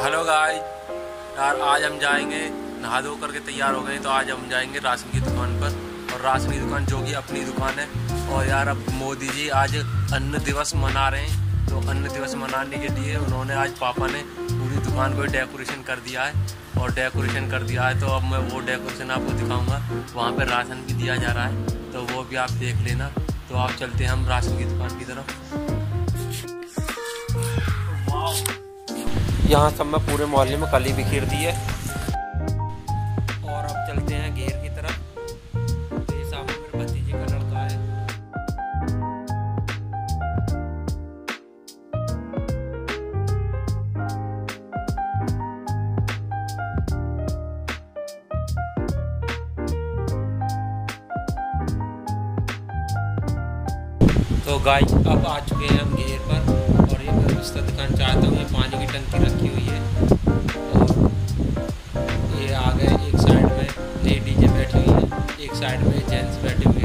Hello गाय यार, आज हम जाएँगे, नहा धो करके तैयार हो गए तो आज हम जाएँगे राशन की दुकान पर। और राशन की दुकान जो कि अपनी दुकान है। और यार, अब मोदी जी आज अन्न दिवस मना रहे हैं। तो अन्न दिवस मनाने के लिए उन्होंने आज पापा ने पूरी दुकान को डेकोरेशन कर दिया है। और डेकोरेशन कर दिया है तो अब मैं वो डेकोरेशन आपको दिखाऊँगा। वहाँ पर राशन भी दिया जा रहा है तो वो भी आप देख लेना। तो आप चलते हैं हम राशन की दुकान की तरफ़। यहाँ सब में पूरे मोहल्ले में कली बिखेर दी है। और अब चलते हैं घेर की तरफ़। तो ये सामने मेरे भतीजे का लड़का है। तो गाय अब आ चुके हैं हम घेर पर। ये दिखाना चाहता हूँ, ये पानी की टंकी रखी हुई है। और ये आ गए एक साइड में लेडीजें बैठी हुई हैं, एक साइड में जेंट्स बैठे हुए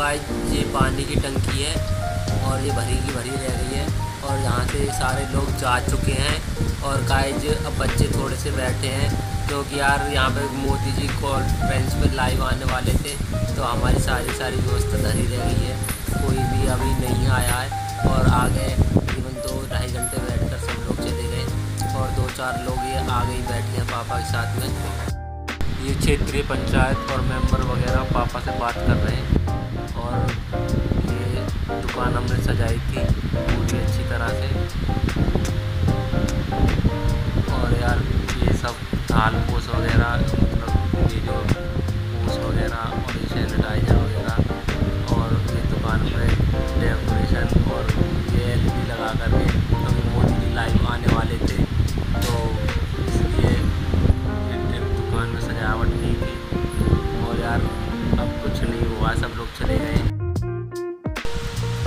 गाय ये पानी की टंकी है और ये भरी की भरी रह गई है और यहाँ से सारे लोग जा चुके हैं और गाय अब बच्चे थोड़े से बैठे हैं क्योंकि तो यार यहाँ पे मोदी जी कॉन्फ्रेंस पे लाइव आने वाले थे तो हमारी सारी सारी व्यवस्था धरी रह गई है। कोई भी अभी नहीं आया है और आगे तकरीबन दो ढाई घंटे बैठ कर सब लोग चले गए और दो चार लोग ये आगे ही बैठे हैं पापा के साथ में। ये क्षेत्रीय पंचायत और मेंबर वगैरह पापा से बात कर रहे हैं। और ये दुकान हमने सजाई थी पूरी अच्छी तरह से। और यार, ये सब थाल पोस वगैरह मतलब ये जो पोस वगैरह और ये सैनिटाइजर वगैरह और ये दुकान पे डेकोरेशन और ये एल लगा करके अभी मोदी लाइव आने वाले थे तो कुछ नहीं हुआ, सब लोग चले गए।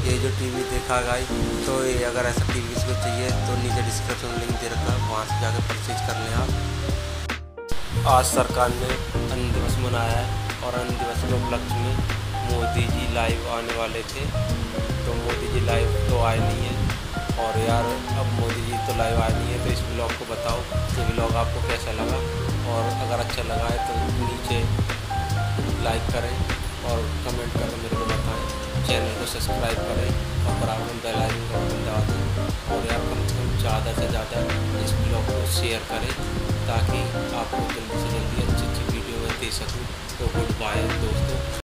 ये जो टीवी देखा गाई तो ये अगर ऐसा टीवी किसी को चाहिए तो नीचे डिस्क्रिप्शन लिंक दे रखा है, वहाँ से जाकर परचेज कर लें आप। आज सरकार ने अन्न दिवस मनाया है, और अन्न दिवस के उपलक्ष्य में मोदी जी लाइव आने वाले थे। तो मोदी जी लाइव तो आए नहीं है, और यार, अब मोदी जी तो लाइव आए नहीं है तो इस ब्लॉग को बताओ, ये ब्लॉग आपको कैसा लगा? और अगर अच्छा लगा है तो नीचे लाइक करें और कमेंट करें मेरे को बताएँ। चैनल को सब्सक्राइब करें और बराबर में बेल आइकन का बटन दबा दें। और यार कम से कम ज़्यादा से ज़्यादा इस ब्लॉग को शेयर करें ताकि आपको जल्दी से जल्दी अच्छी अच्छी वीडियो में दे सकूँ। तो गुड बाय दोस्तों।